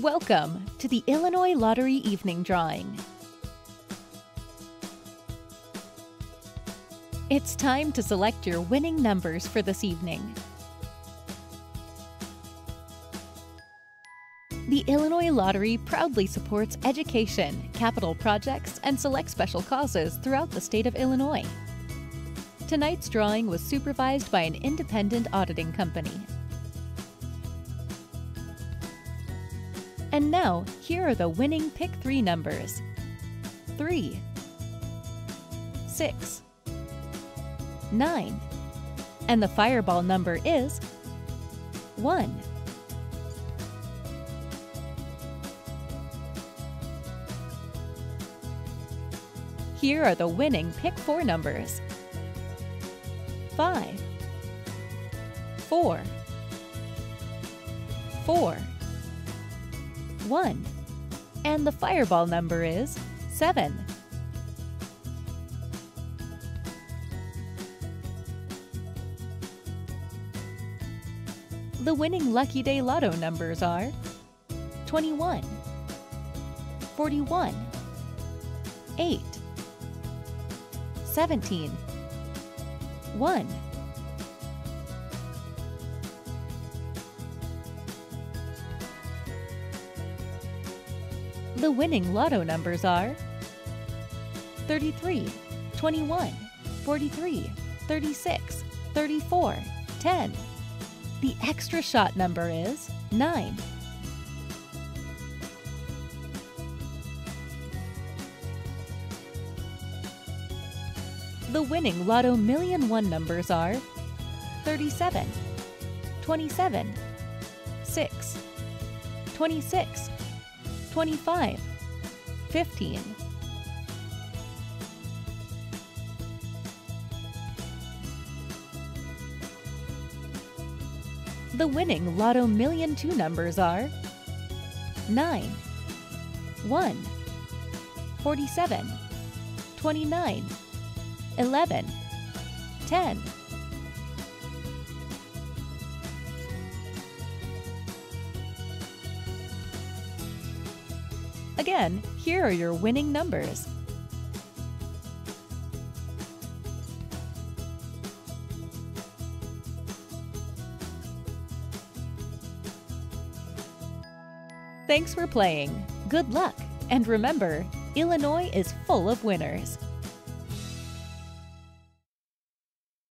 Welcome to the Illinois Lottery Evening Drawing. It's time to select your winning numbers for this evening. The Illinois Lottery proudly supports education, capital projects, and select special causes throughout the state of Illinois. Tonight's drawing was supervised by an independent auditing company. And now, here are the winning pick three numbers. 3, 6, 9, and the fireball number is 1. Here are the winning pick four numbers. 5, 4, 4, 1. And the fireball number is 7. The winning Lucky Day Lotto numbers are 21, 41, 8, 17, 1. The winning lotto numbers are 33, 21, 43, 36, 34, 10. The extra shot number is 9. The winning Lotto Million One numbers are 37, 27, 6, 26, 25, 15. The winning Lotto Million 2 numbers are 9, 1, 47, 29, 11, 10. Again, here are your winning numbers. Thanks for playing. Good luck. And remember, Illinois is full of winners.